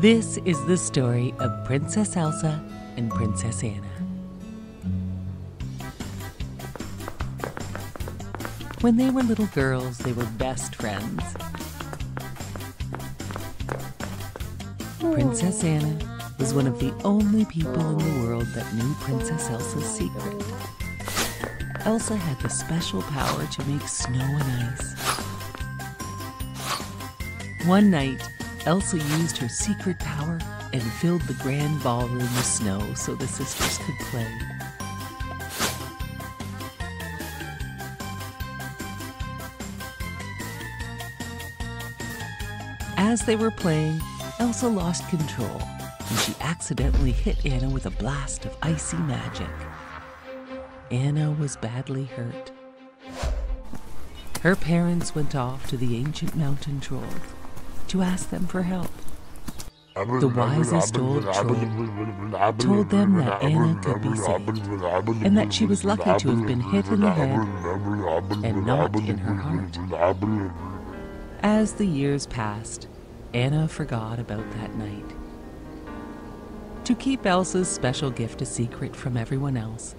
This is the story of Princess Elsa and Princess Anna. When they were little girls, they were best friends. Princess Anna was one of the only people in the world that knew Princess Elsa's secret. Elsa had the special power to make snow and ice. One night, Elsa used her secret power and filled the grand ballroom with snow so the sisters could play. As they were playing, Elsa lost control and she accidentally hit Anna with a blast of icy magic. Anna was badly hurt. Her parents went off to the ancient mountain trolls to ask them for help. The wisest old troll told them that Anna could be saved and that she was lucky to have been hit in the head and not in her heart. As the years passed, Anna forgot about that night. To keep Elsa's special gift a secret from everyone else,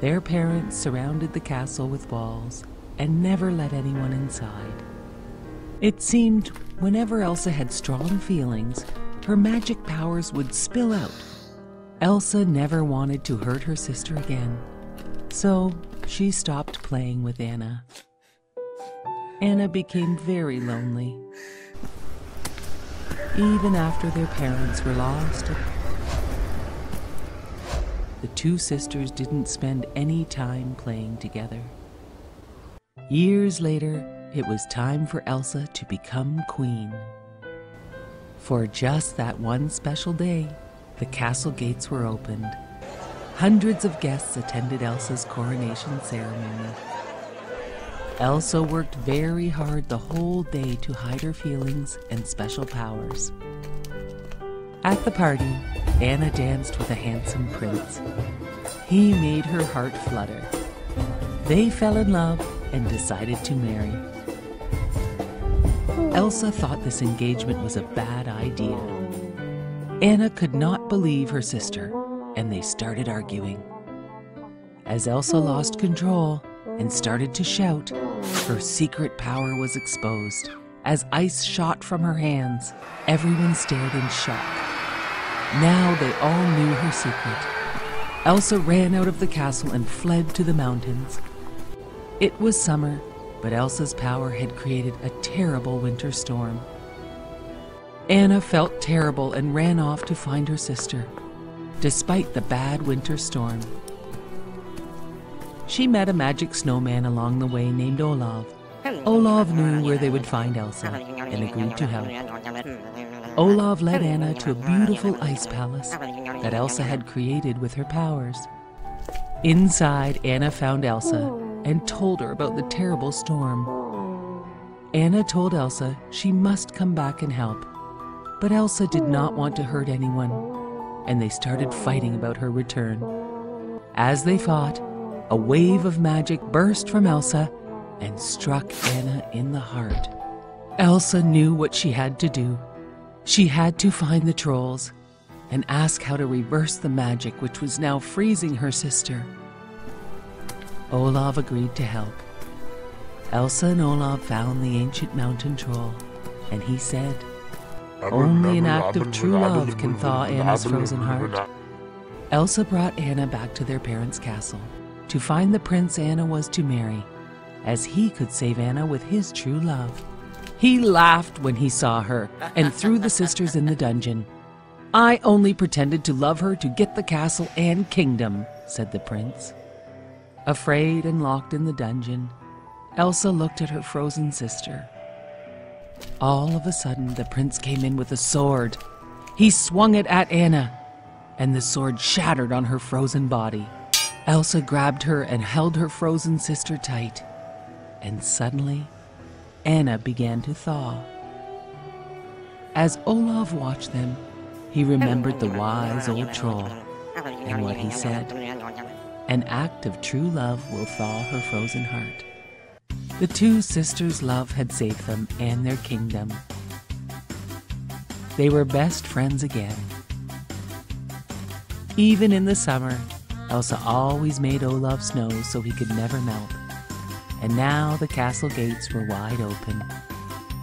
their parents surrounded the castle with walls and never let anyone inside. It seemed whenever Elsa had strong feelings, her magic powers would spill out. Elsa never wanted to hurt her sister again, so she stopped playing with Anna. Anna became very lonely. Even after their parents were lost, the two sisters didn't spend any time playing together. Years later, it was time for Elsa to become queen. For just that one special day, the castle gates were opened. Hundreds of guests attended Elsa's coronation ceremony. Elsa worked very hard the whole day to hide her feelings and special powers. At the party, Anna danced with a handsome prince. He made her heart flutter. They fell in love and decided to marry. Elsa thought this engagement was a bad idea. Anna could not believe her sister, and they started arguing. As Elsa lost control and started to shout, her secret power was exposed. As ice shot from her hands, everyone stared in shock. Now they all knew her secret. Elsa ran out of the castle and fled to the mountains. It was summer, but Elsa's power had created a terrible winter storm. Anna felt terrible and ran off to find her sister, despite the bad winter storm. She met a magic snowman along the way named Olaf. Olaf knew where they would find Elsa and agreed to help. Olaf led Anna to a beautiful ice palace that Elsa had created with her powers. Inside, Anna found Elsa and told her about the terrible storm. Anna told Elsa she must come back and help, but Elsa did not want to hurt anyone, and they started fighting about her return. As they fought, a wave of magic burst from Elsa and struck Anna in the heart. Elsa knew what she had to do. She had to find the trolls and ask how to reverse the magic which was now freezing her sister. Olaf agreed to help. Elsa and Olaf found the ancient mountain troll, and he said, Only an act of true love can thaw Anna's frozen heart. Elsa brought Anna back to their parents' castle to find the prince Anna was to marry, as he could save Anna with his true love. He laughed when he saw her and threw the sisters in the dungeon. I only pretended to love her to get the castle and kingdom, said the prince. Afraid and locked in the dungeon, Elsa looked at her frozen sister. All of a sudden, the prince came in with a sword. He swung it at Anna, and the sword shattered on her frozen body. Elsa grabbed her and held her frozen sister tight, and suddenly, Anna began to thaw. As Olaf watched them, he remembered the wise old troll and what he said. An act of true love will thaw her frozen heart. The two sisters' love had saved them and their kingdom. They were best friends again. Even in the summer, Elsa always made Olaf snow so he could never melt. And now the castle gates were wide open.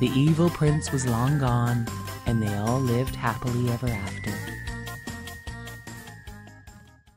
The evil prince was long gone, and they all lived happily ever after.